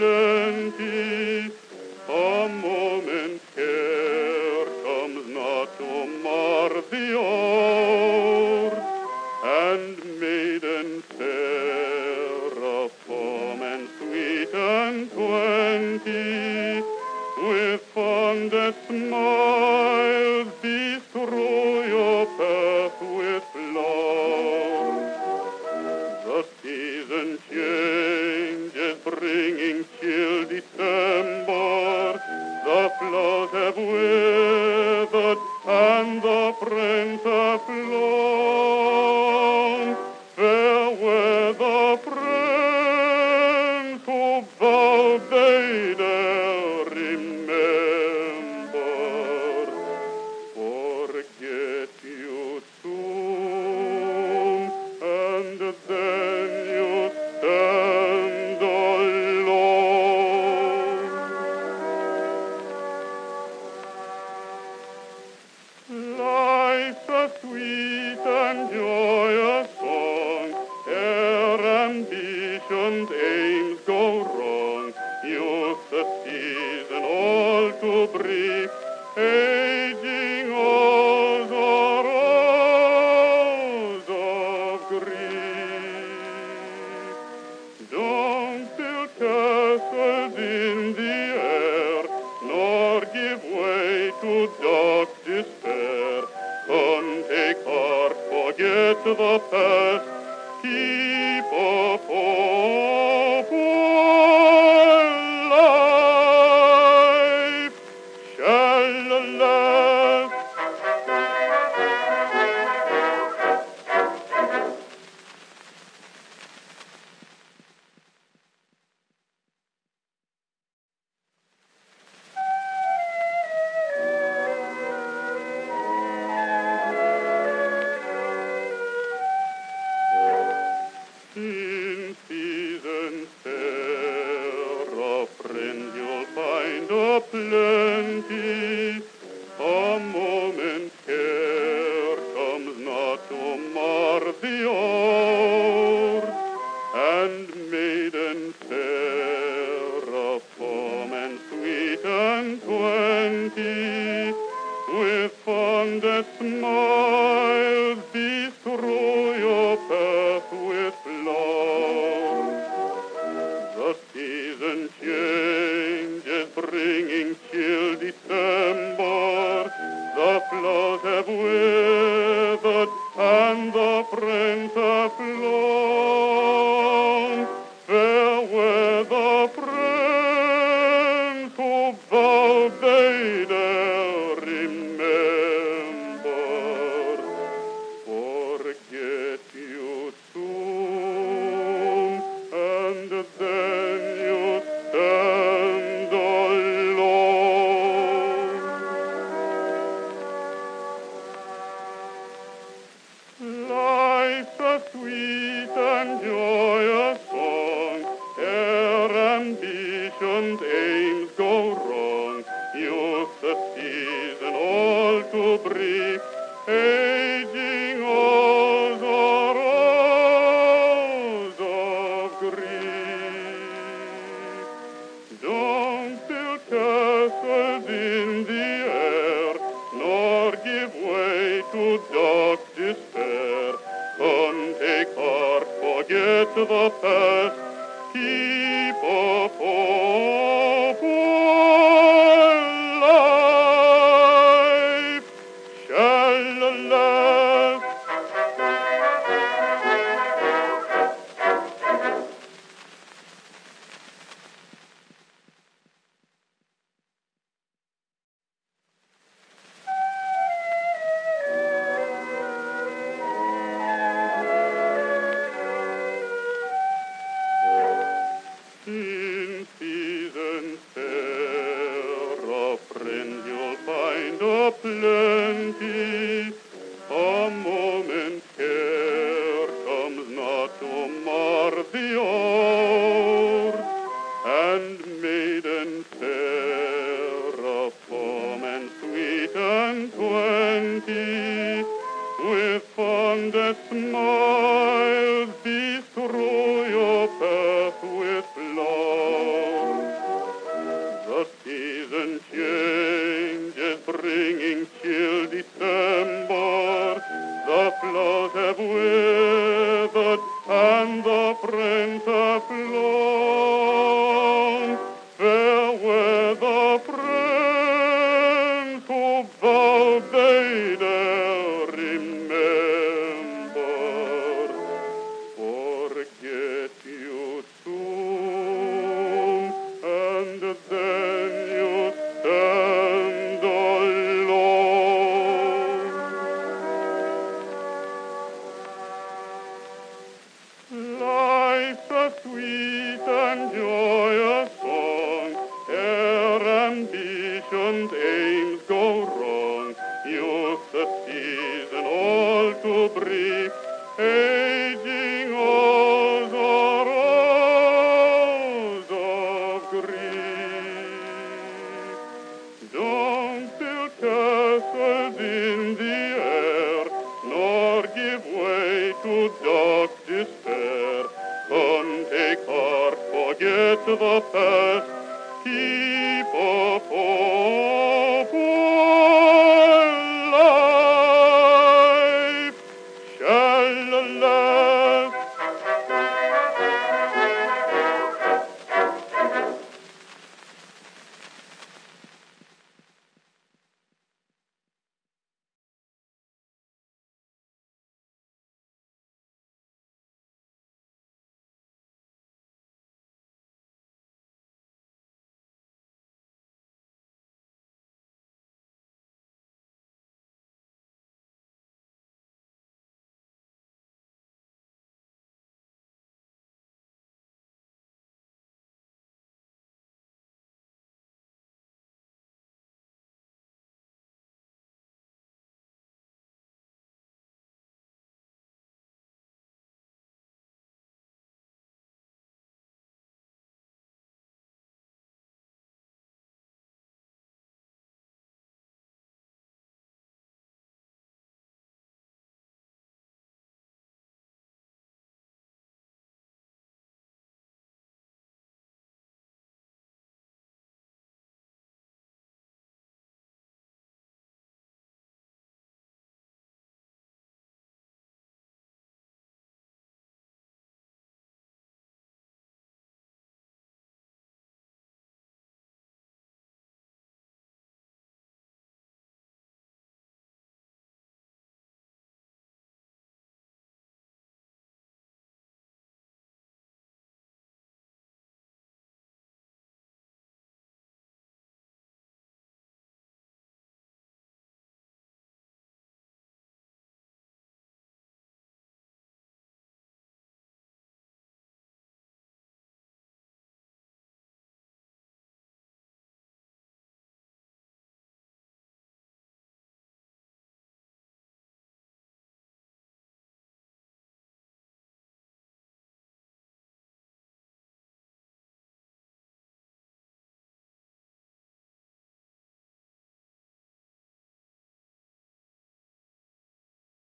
lengthy. A moment care comes not to mar the hour, and maiden fair of form and sweet and twenty, with fondest smiles bestrow your path with love. singing till December. The flotte weathered and the princess. here. singing till December. The flock have withered and the prince have flown. Farewell the prince who vowed they dare. Of a. past. Vowed they'd A season all too brief, aging old or rose of grief. Don't build castles in the air, nor give way to dark despair. Come, take heart, forget the past, keep up hope. Love.